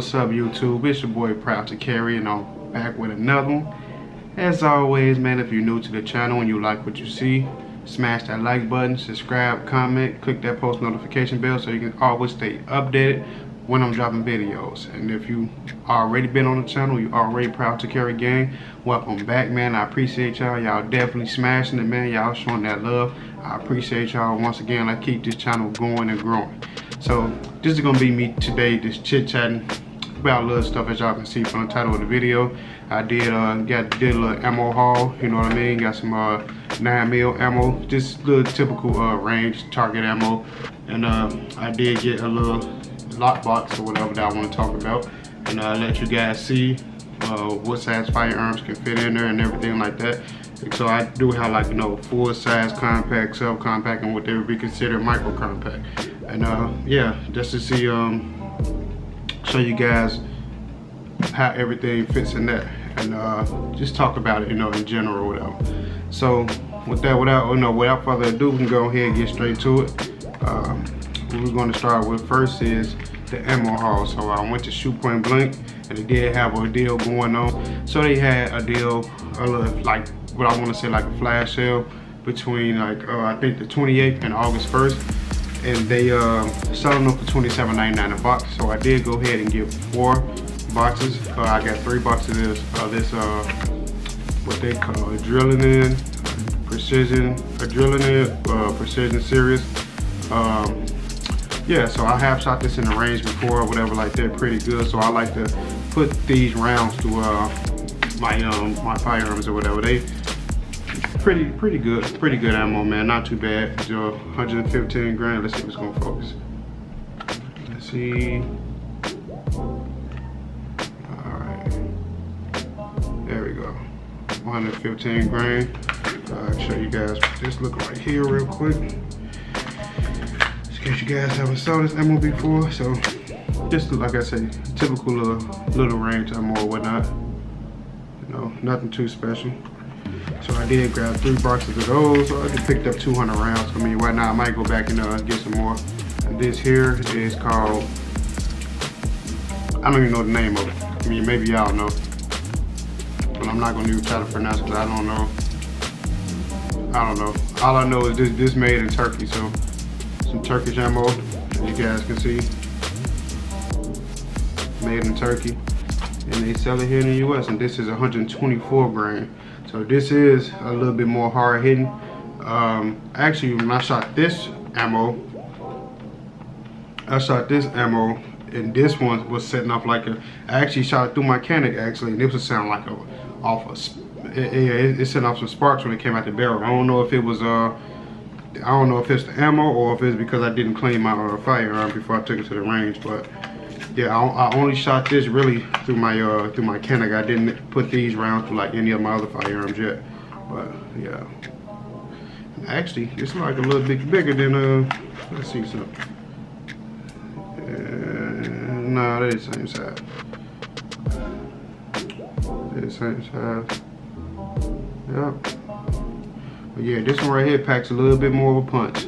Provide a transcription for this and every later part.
what's up YouTube? It's your boy Proud to Carry and I'm back with another one. As always, man, if you're new to the channel and you like what you see, smash that like button, subscribe, comment, click that post notification bell so you can always stay updated when I'm dropping videos. And if you already been on the channel, you already Proud to Carry gang, welcome back, man. I appreciate y'all. Y'all definitely smashing it, man. Y'all showing that love. I appreciate y'all once again. I keep this channel going and growing. So this is gonna be me today, just chit chatting about a little stuff as y'all can see from the title of the video. I did uh got did a little ammo haul, you know what I mean? Got some uh nine mil ammo, just little typical uh range target ammo. And uh I did get a little lockbox or whatever that I want to talk about. And uh let you guys see uh what size firearms can fit in there and everything like that. So I do have like, you know, full size compact, sub-compact, and what they would be considered micro compact. And uh, yeah, just to see, um, show you guys how everything fits in there. And uh, just talk about it, you know, in general whatever. So with that, without, you know, without further ado, we can go ahead and get straight to it. Um, we're gonna start with first is the ammo haul. So I went to Shoot Point Blank and they did have a deal going on. So they had a deal, a little, like what I want to say like a flash sale between like uh, I think the 28th and August 1st and they uh, selling them for $27.99 a box. So I did go ahead and get four boxes. Uh, I got three boxes of this, uh, this uh, what they call drilling in, precision adrenaline uh, precision series. Um, yeah so I have shot this in the range before or whatever like that pretty good. So I like to put these rounds to uh, my um my firearms or whatever. They pretty pretty good pretty good ammo man. Not too bad. 115 uh, grain. Let's see if it's gonna focus. Let's see. All right there we go. 115 grain. I'll show you guys. What this look like here real quick. Just in case you guys haven't saw this ammo before. So just like i say typical little, little range ammo or whatnot. You know nothing too special so I did grab three boxes of those. So I just picked up 200 rounds. I mean, right now I might go back and uh, get some more. This here is called, I don't even know the name of it. I mean, maybe y'all know. But I'm not gonna even try to pronounce it I don't know. I don't know. All I know is this, this made in Turkey. So some Turkish ammo, as you guys can see. Made in Turkey. And they sell it here in the US. And this is 124 grain. So this is a little bit more hard hitting. Um, actually, when I shot this ammo, I shot this ammo and this one was setting off like a, I actually shot it through my Canik actually and it was sound like a, off a, it, it, it set off some sparks when it came out the barrel. I don't know if it was, uh, I don't know if it's the ammo or if it's because I didn't clean my uh, firearm before I took it to the range, but yeah, I, I, only shot this really through my uh through my Canik. I didn't put these rounds through like any of my other firearms yet. But yeah. Actually, it's like a little bit bigger than uh let's see something. Uh, no, they're the same size. They're the same size. Yep. But yeah, this one right here packs a little bit more of a punch.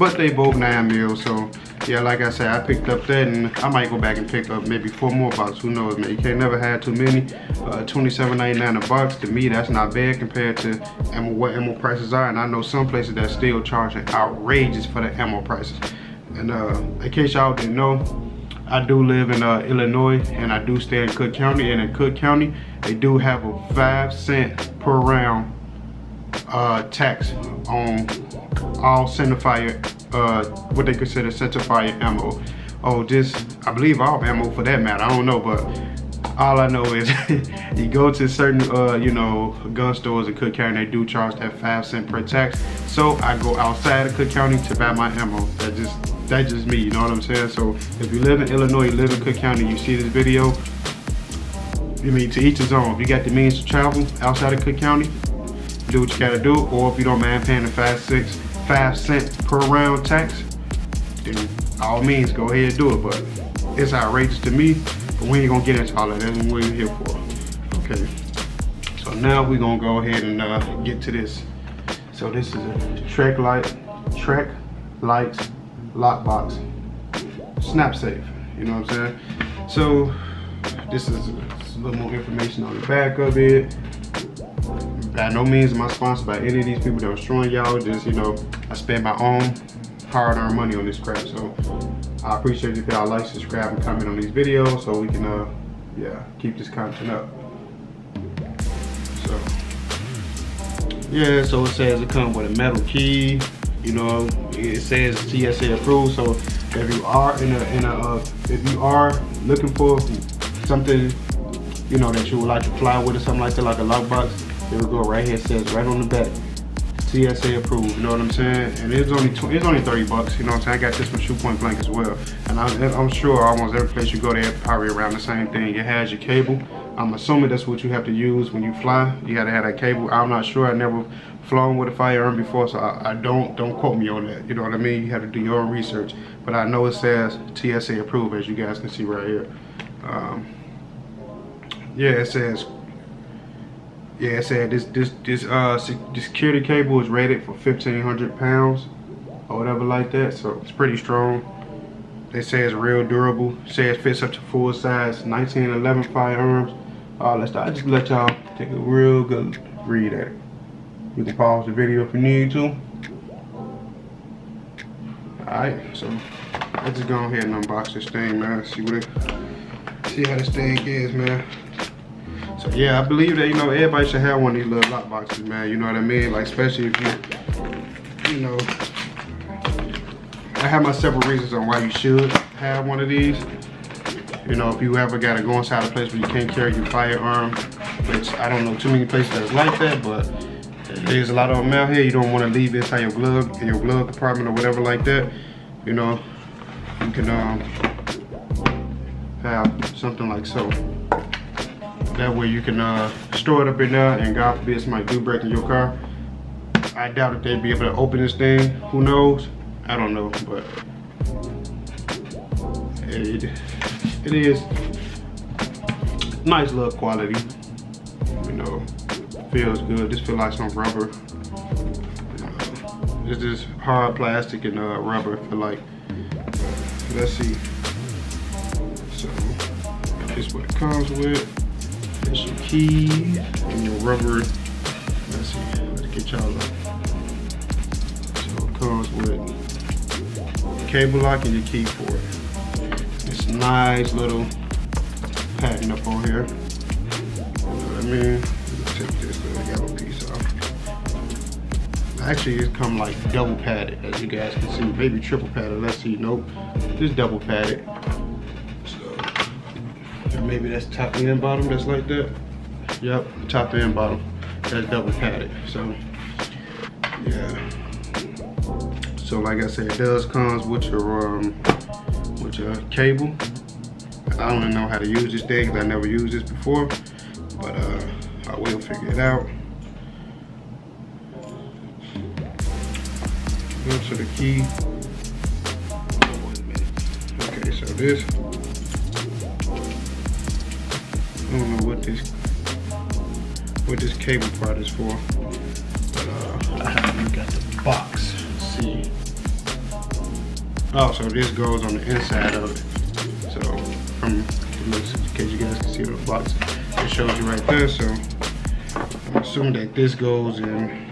But they both nine mil so yeah like i said i picked up that and i might go back and pick up maybe four more boxes. Who knows man? You can't never have too many. Uh 27.99 a box to me that's not bad compared to ammo what ammo prices are. And i know some places that still charging outrageous for the ammo prices. And uh in case y'all didn't know I do live in uh, Illinois and I do stay in Cook County. And in Cook County they do have a five cent per round uh, tax on all centerfire, uh, what they consider centerfire ammo. Oh, just, I believe all ammo for that matter, I don't know, but all I know is you go to certain, uh, you know, gun stores in Cook County, they do charge that five cent per tax. So I go outside of Cook County to buy my ammo. That just, that's just me, you know what I'm saying? So if you live in Illinois, you live in Cook County, you see this video, I mean, to each his own. If you got the means to travel outside of Cook County, do what you gotta do, or if you don't mind paying the five, six, five cent per round tax, then all means go ahead and do it. But it's outrageous to me, but we ain't gonna get into all that. That's what we're here for. Okay. So now we're gonna go ahead and uh, get to this. So this is a TrekLite Trek Lights Lockbox SnapSafe. You know what I'm saying? So this is a little more information on the back of it. By no means am I sponsored by any of these people that are showing y'all. Just you know, I spend my own hard-earned money on this crap. So I appreciate if y'all like, subscribe, and comment on these videos so we can uh yeah keep this content up. So yeah, so it says it comes with a metal key. You know, it says TSA approved. So if you are in a in a uh, if you are looking for something you know that you would like to fly with or something like that, like a lockbox, there we go. Right here says right on the back. TSA approved, you know what I'm saying? And it's only it's only 30 bucks, you know what I'm saying? I got this from Shoot Point Blank as well. And I, am sure almost every place you go there probably around the same thing. It has your cable. I'm assuming that's what you have to use when you fly. You gotta have that cable. I'm not sure, I never flown with a firearm before, so I, I don't, don't quote me on that. You know what I mean? You have to do your own research. But I know it says TSA approved, as you guys can see right here. Um, yeah, it says yeah, it said this this this uh security cable is rated for 1,500 pounds or whatever like that. So it's pretty strong. They say it's real durable. Say it fits up to full size 1911 firearms. Uh, let's I just let y'all take a real good read at it. You can pause the video if you need to. Alright, so let's just go ahead and unbox this thing, man. See what it see how this thing is, man. So yeah, I believe that, you know, everybody should have one of these little lock boxes, man. You know what I mean? Like, especially if you, you know, I have my several reasons on why you should have one of these. You know, if you ever got to go inside a place where you can't carry your firearm, which I don't know too many places that's like that, but there's a lot of them out here. You don't want to leave inside your glove, in your glove compartment or whatever like that. You know, you can um, have something like so. That way you can uh, store it up in there and God forbid somebody do break in your car. I doubt if they'd be able to open this thing. Who knows? I don't know, but it, it is nice little quality. You know, feels good. This feels like some rubber. Uh, it's just hard plastic and uh, rubber. feel like. Let's see. So, this is what it comes with. Your key and your rubber. Let's see, let's get y'all up. So it comes with cable lock and your key for it. It's nice little padding up on here. You know what I mean? Take this little piece off. Actually, it's come like double padded, as you guys can see. Maybe triple padded. Let's see. Nope. Just double padded maybe that's top and bottom that's like that. Yep, top and bottom. That's double padded. So yeah. So like I said, it does comes with your um with your cable. I don't even know how to use this thing because I never used this before. But uh I will figure it out. Go to the key. Okay, so this what this what this cable part is for. But uh haven't got the box. Let's see. Oh, so this goes on the inside of it. So from looks in case you guys can see the box, it shows you right there. So I'm assuming that this goes in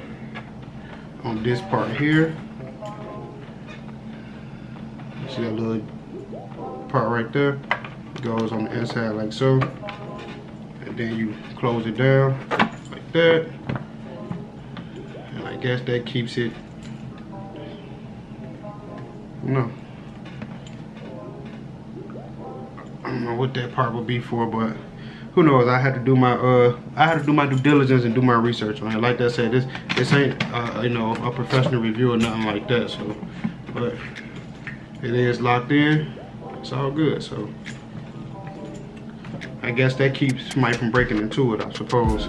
on this part here. See that little part right there? It goes on the inside like so then you close it down like that. And I guess that keeps it, no. I don't know what that part would be for, but who knows? I had to do my uh, I had to do my due diligence and do my research on it. Like I said, this this ain't uh, you know a professional review or nothing like that. So, but it is locked in. It's all good. So. I guess that keeps somebody from breaking into it, I suppose.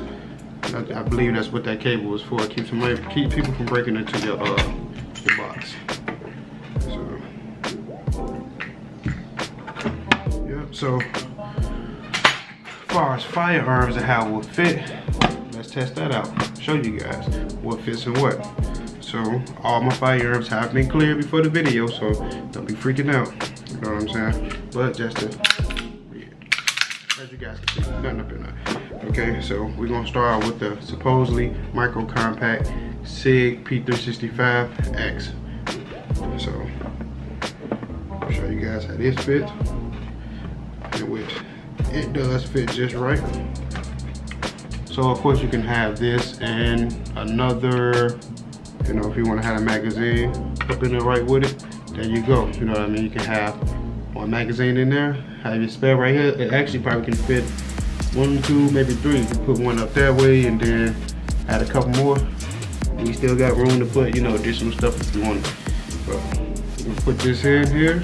I, I believe that's what that cable is for. It keeps somebody, keep people from breaking into your uh, your box. So, yeah. So, as far as firearms and how it will fit, let's test that out. Show you guys what fits and what. So all my firearms have been cleared before the video, so don't be freaking out. You know what I'm saying? But just to, as you guys can see, nothing up in there. Okay, so we're gonna start with the supposedly micro compact SIG P365X. So I'll show you guys how this fits, in which it does fit just right. So of course you can have this and another, you know, if you want to have a magazine up in there right with it, there you go. You know what I mean? You can have one magazine in there, have your spare right here. It actually probably can fit one, two, maybe three. You can put one up that way and then add a couple more. We still got room to put, you know, additional stuff if you want. So we're gonna put this in here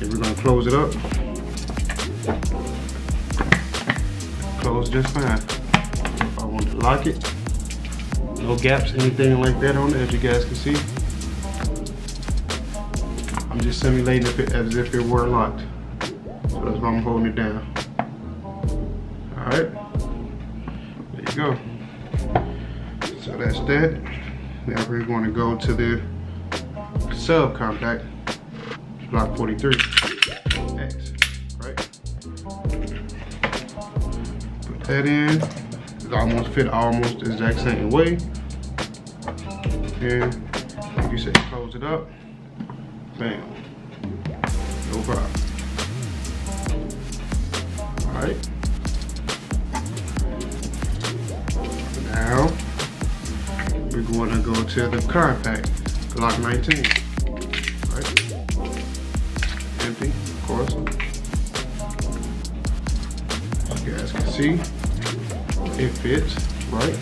and we're gonna close it up. Close just fine If I want to lock it. No gaps, anything like that on it, as you guys can see. I'm just simulating it as if it were locked. So that's why I'm holding it down. All right, there you go. So that's that. Now we're going to go to the subcompact Glock 43 X, right? Put that in it almost fit almost the exact same way. And like you said, close it up. Bam. No problem. Alright. Now we're going to go to the compact Glock 19. Right? Empty, of course. You guys can see it fits, right?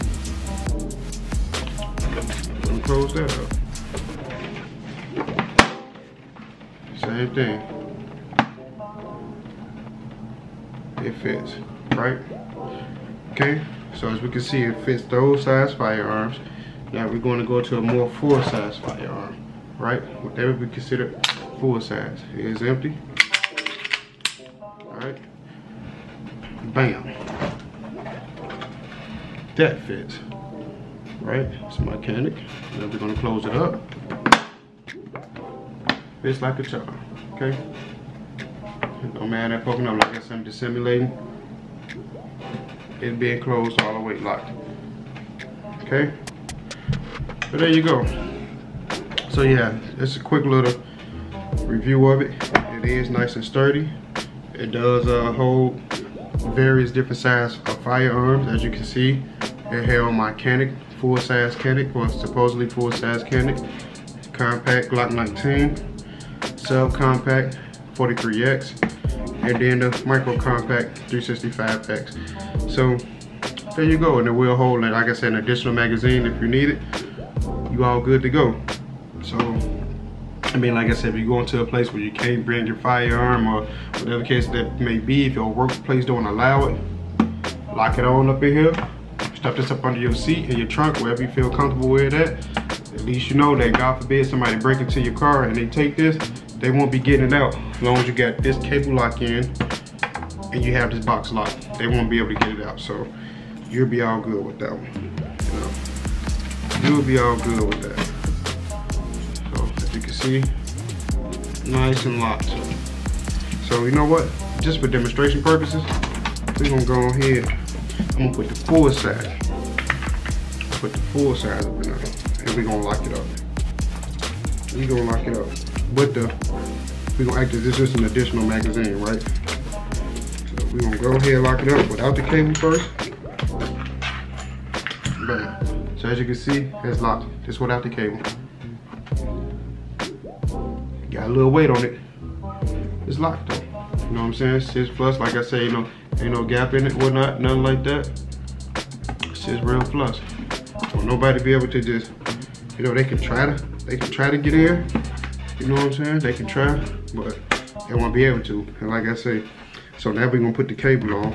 Let me close that up. It fits, right? Okay, so as we can see, it fits those size firearms. Now we're going to go to a more full size firearm, right? Whatever we consider full size. It is empty. All right. Bam that fits, right? It's my Canik. Now we're gonna close it up. Fits like a charm, okay? No matter poking up like I'm dissimulating. It's being closed all the way locked. Okay? So there you go. So yeah, it's a quick little review of it. It is nice and sturdy. It does uh, hold various different size of firearms as you can see it held my Canik, full size Canik, or supposedly full size Canik, compact Glock 19, subcompact 43X, and then the micro compact 365X. So there you go, and it will hold, like I said, an additional magazine if you need it. You all good to go. So I mean, like I said, if you go into a place where you can't bring your firearm or whatever case that may be, if your workplace don't allow it, lock it on up in here stuff this up under your seat in your trunk, wherever you feel comfortable with it. At least you know that God forbid somebody break into your car and they take this, they won't be getting it out. As long as you got this cable lock in and you have this box lock, they won't be able to get it out. So you'll be all good with that one. You know, you'll be all good with that. So as you can see, nice and locked. So you know what? Just for demonstration purposes, we're gonna go ahead I'm gonna put the full size. Put the full size up in there. And we're gonna lock it up. We're gonna lock it up. But uh, the we're gonna act as this is an additional magazine, right? So we're gonna go ahead and lock it up without the cable first. So as you can see, it's locked. Just without the cable. Got a little weight on it. It's locked though. You know what I'm saying? Six plus, like I say, you know, Ain't no gap in it, whatnot, nothing like that. It's just real flush. So nobody be able to just, you know, they can try to, they can try to get in. You know what I'm saying? They can try, but they won't be able to. And like I say, so now we're gonna put the cable on.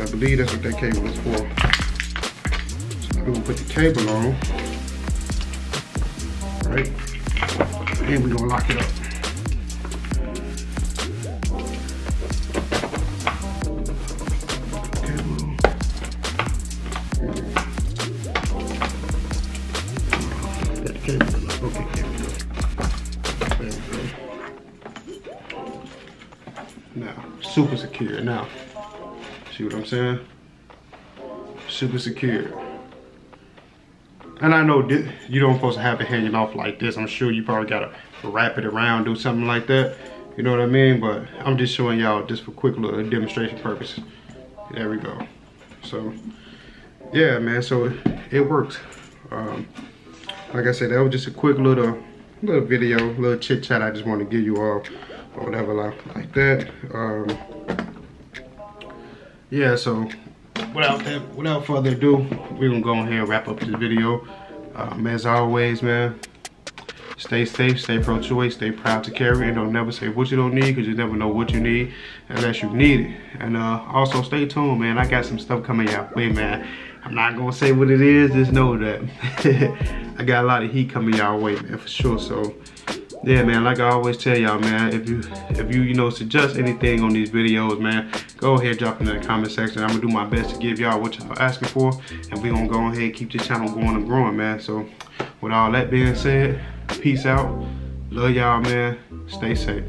I believe that's what that cable is for. So we're gonna put the cable on. Right? And we're gonna lock it up. Secure. Now, see what I'm saying? Super secure. And I know you don't supposed to have it hanging off like this. I'm sure you probably gotta wrap it around, do something like that. You know what I mean? But I'm just showing y'all just for quick little demonstration purposes. There we go. So, yeah, man. So it, it works. Um, like I said, that was just a quick little little video, little chit chat. I just want to give you all or whatever like, like that. Um, yeah. So without that, without further ado, we're gonna go ahead and wrap up this video. Um, as always, man, stay safe, stay pro-choice, stay proud to carry, and don't never say what you don't need, because you never know what you need unless you need it. And uh, also stay tuned, man. I got some stuff coming out way, man. I'm not gonna say what it is, just know that I got a lot of heat coming y'all way, man, for sure. So yeah man like i always tell y'all man if you if you you know suggest anything on these videos man go ahead drop it in the comment section. I'm gonna do my best to give y'all what y'all asking for and we gonna go ahead and keep this channel going and growing man. So with all that being said peace out. Love y'all man. Stay safe